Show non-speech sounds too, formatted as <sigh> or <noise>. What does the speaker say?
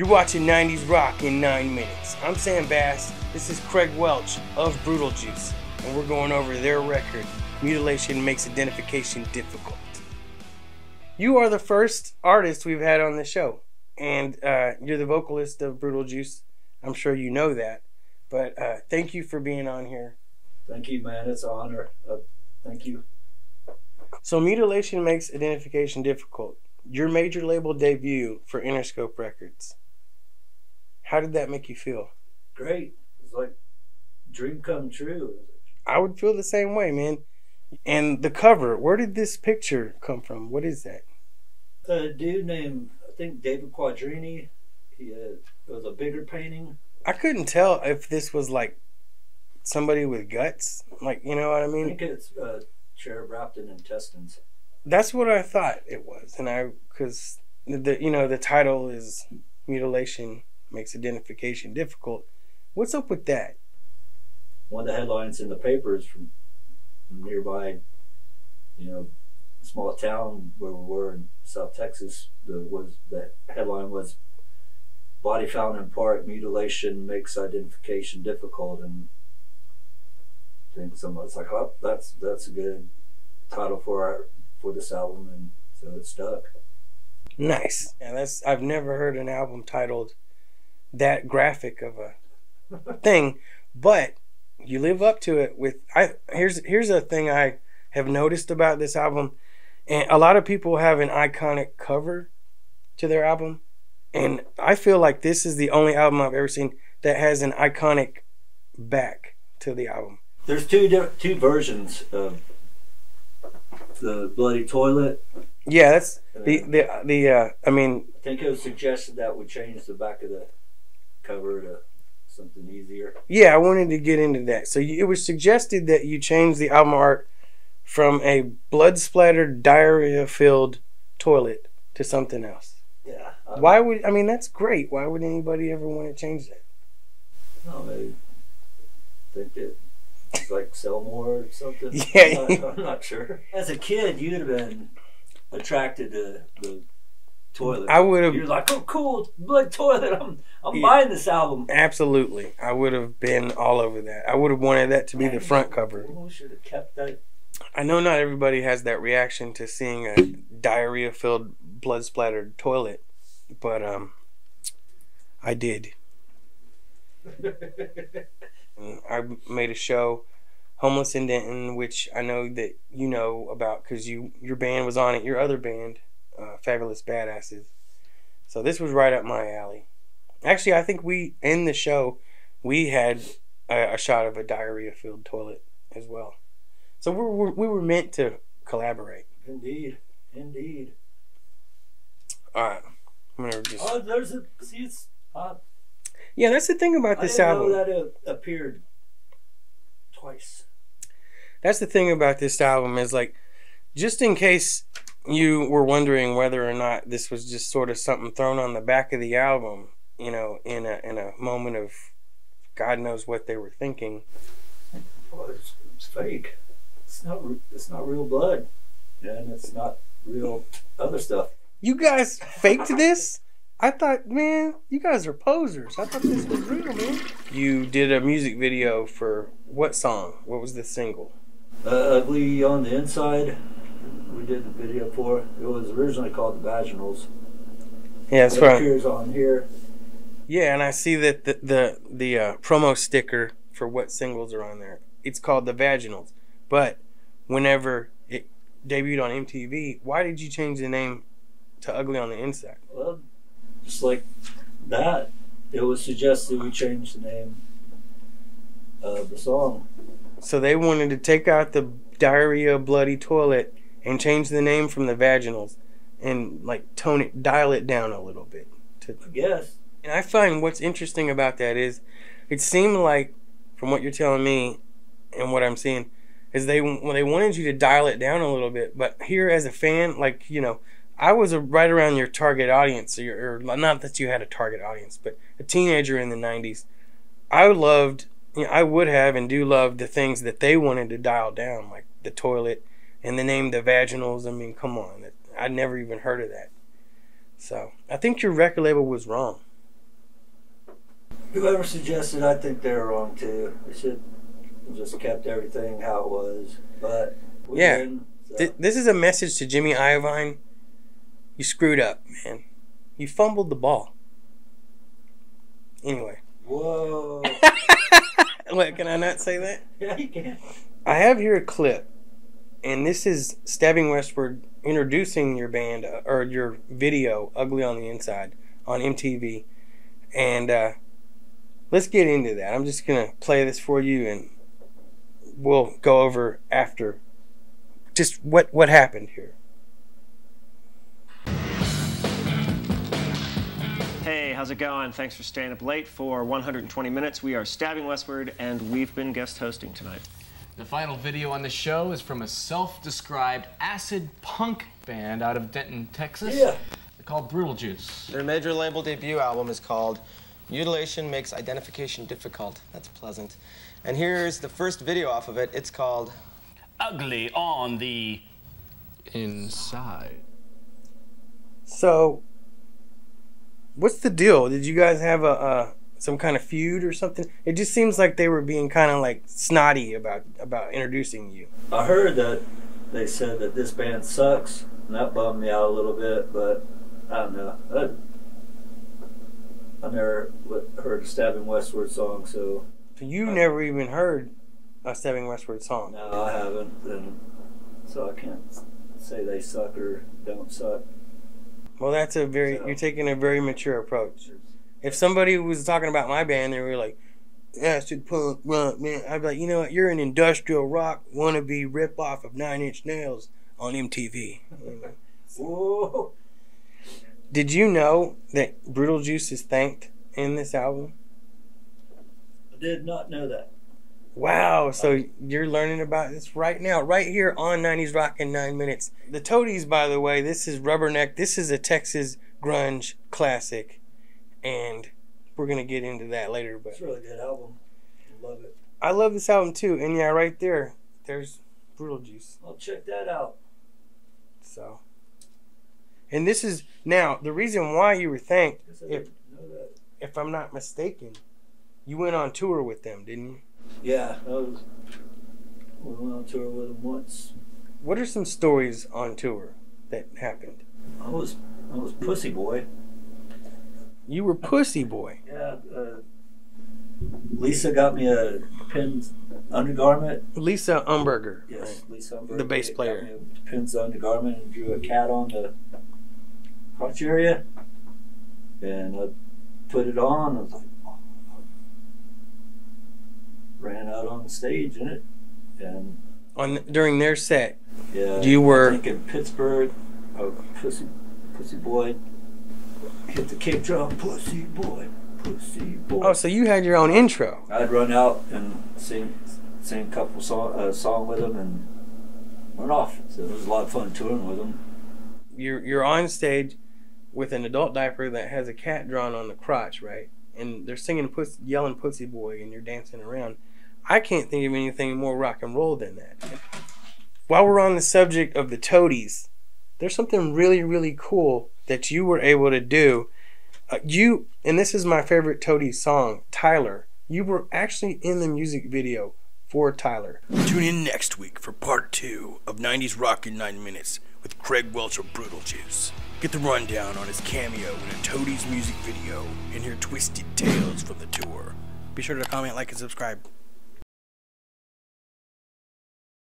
You're watching 90s Rock in 9 minutes. I'm Sam Bass. This is Craig Welch of Brutal Juice, and we're going over their record, Mutilation Makes Identification Difficult. You are the first artist we've had on the show, and uh, you're the vocalist of Brutal Juice. I'm sure you know that, but uh, thank you for being on here. Thank you, man. It's an honor. Uh, thank you. So, Mutilation Makes Identification Difficult. Your major label debut for Interscope Records. How did that make you feel? Great. It's like dream come true. I would feel the same way, man. And the cover, where did this picture come from? What is that? A dude named I think David Quadrini. He uh, it was a bigger painting. I couldn't tell if this was like somebody with guts, like you know what I I mean. think it's uh, cherub wrapped in intestines. That's what I thought it was, and I because the you know the title is mutilation makes identification difficult. What's up with that? One of the headlines in the papers from, from nearby, you know, small town where we were in South Texas. The was the headline was body found in park mutilation makes identification difficult and I think someone's like oh that's that's a good title for our for this album and so it stuck Nice. Yeah, that's I've never heard an album titled that graphic of a thing, but you live up to it with I here's here's a thing I have noticed about this album and a lot of people have an iconic cover to their album and I feel like this is the only album I've ever seen that has an iconic back to the album. there's two two versions of the bloody toilet Yeah, that's the the the uh I mean I think it was suggested that we change the back of the cover to something easier Yeah, I wanted to get into that. So you, it was suggested that you change the album art from a blood splattered, diarrhea filled toilet to something else. yeah I- Why would I mean that's great. Why would anybody ever want to change that? No, I think it it's like sell more or something. <laughs> Yeah. I'm not, I'm not sure. As a kid, you'd have been attracted to the toilet. I would have You're like, oh, cool, blood toilet. I'm, I'm Yeah. buying this album. absolutely. I would have been all over that. I would have wanted that to be the front cover. We should have kept that. I know not everybody has that reaction to seeing a diarrhea filled, blood splattered toilet, but um I did. <laughs> I made a show, Homeless in Denton, which I know that you know about because you your band was on it. Your other band, uh, Fabulous Badasses. So this was right up my alley. Actually, I think we in the show we had a, a shot of a diarrhea-filled toilet as well. So we were we were meant to collaborate. Indeed, indeed. All right, I'm gonna just Oh, there's a see. It's uh, yeah. That's the thing about I this didn't album. know that it appeared twice. that's the thing about this album is like just in case you were wondering whether or not this was just sort of something thrown on the back of the album you know in a in a moment of god knows what they were thinking Well, it's, it's fake. It's not. It's not real blood, and it's not real other stuff. you guys faked this i thought man you guys are posers i thought this was real man you did a music video for what song what was the single Uh, Ugly on the inside. We did the video for. It was originally called the Vaginals. yeah that's it right appears on here. Yeah, and I see that the the, the uh, promo sticker for what singles are on there. It's called the Vaginals. But whenever it debuted on MTV, why did you change the name to Ugly on the Inside? Well, just like that, it was suggested we change the name of the song. So they wanted to take out the diarrhea bloody toilet and change the name from the Vaginals and like tone it dial it down a little bit to guess. And I find what's interesting about that is it seemed like, from what you're telling me and what I'm seeing, is they when they wanted you to dial it down a little bit. But here, as a fan, like you know, I was a, right around your target audience, or, your, or not that you had a target audience, but a teenager in the '90s. I loved, you know, I would have and do love the things that they wanted to dial down, like the toilet and the name the vaginals. I mean, come on, I'd never even heard of that. So I think your record label was wrong. Whoever suggested, I think they're wrong too. They should have just kept everything how it was. But Yeah. didn't, so. Th- this is a message to Jimmy Iovine. You screwed up, man. You fumbled the ball. Anyway, Whoa. <laughs> what can I not say that? <laughs> yeah, you can. I have here a clip, and this is Stabbing Westward introducing your band uh, or your video, "Ugly on the Inside," on MTV, and uh, let's get into that. I'm just gonna play this for you, and we'll go over after just what what happened here. Hey, how's it going? Thanks for staying up late for 120 minutes. We are Stabbing Westward, and we've been guest hosting tonight. The final video on the show is from a self-described acid punk band out of Denton, Texas. Yeah. They're called Brutal Juice. Their major label debut album is called Mutilation Makes Identification Difficult. That's pleasant. And here's the first video off of it. It's called ugly on the Inside. So, what's the deal? Did you guys have a, a some kind of feud or something? It just seems like they were being kind of like snotty about about introducing you. I heard that they said that this band sucks, and that bummed me out a little bit. But I don't know. I, I never heard a Stabbing Westward song, so So you never even heard a Stabbing Westward song. no, I haven't. And so I can't say they suck or don't suck. Well, that's a very So- you're taking a very mature approach. If somebody was talking about my band, they were like, "Acid punk rock, man," I'd be like, "You know what? You're an industrial rock wannabe rip off of Nine Inch Nails on MTV." Whoa! <laughs> Did you know that Brutal Juice is thanked in this album? I did not know that. Wow, so you're learning about this right now, right here on 90s Rock in 9 Minutes. The Toadies, by the way, this is Rubberneck. This is a Texas grunge classic, and we're going to get into that later. But It's a really good album. I love it. I love this album too, and yeah, right there, there's Brutal Juice. I'll check that out. So, and this is now the reason why you were thanked, if didn't know that. if I'm not mistaken, you went on tour with them, didn't you? Yeah, I was. We went on tour with them once. What are some stories on tour that happened? I was I was Pussy Boy. You were Pussy Boy. Yeah. Uh, Lisa got me a pins undergarment. Lisa Umberger. Yes, right? Lisa Umberg The bass player. me a pins undergarment and drew a cat on the crotch area, and I put it on. I was like, oh. ran out on the stage in it, and On during their set, yeah, You were- I think in Pittsburgh. Oh, pussy, pussy boy, hit the kick drum. Pussy boy, pussy boy. oh, so you had your own intro. I'd run out and sing, sing a couple song, uh, song with them and run off. So it was a lot of fun touring with them. You're you're on stage with an adult diaper that has a cat drawn on the crotch, right? And they're singing, puss, yelling "Pussy Boy," and you're dancing around. I can't think of anything more rock and roll than that. While we're on the subject of the Toadies, there's something really really cool that you were able to do. Uh, you and this is my favorite Toadies song, Tyler. You were actually in the music video for Tyler. Tune in next week for part two of 90s Rock in 9 Minutes with Craig Welch of Brutal Juice. Get the rundown on his cameo in a Toadies music video and hear twisted tales from the tour. Be sure to comment, like, and subscribe.